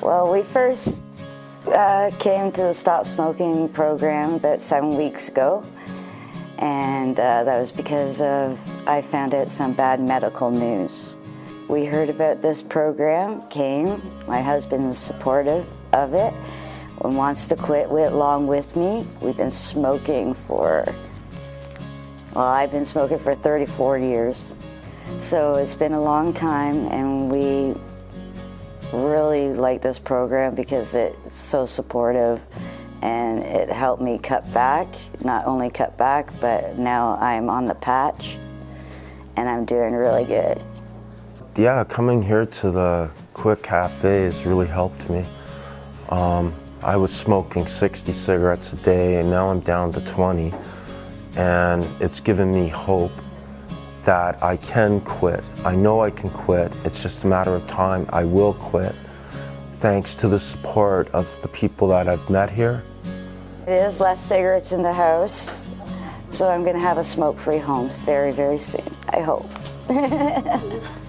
Well, we first uh, came to the Stop Smoking program about seven weeks ago, and uh, that was because of I found out some bad medical news. We heard about this program, came. My husband was supportive of it and wants to quit with, along with me. We've been smoking for, well, I've been smoking for 34 years. So it's been a long time, and we really like this program because it's so supportive and it helped me cut back. Not only cut back, but now I'm on the patch and I'm doing really good. Yeah, coming here to the Quit Cafe has really helped me. Um, I was smoking 60 cigarettes a day and now I'm down to 20. And it's given me hope that I can quit. I know I can quit. It's just a matter of time. I will quit. Thanks to the support of the people that I've met here. It is less cigarettes in the house, so I'm going to have a smoke-free home very, very soon, I hope.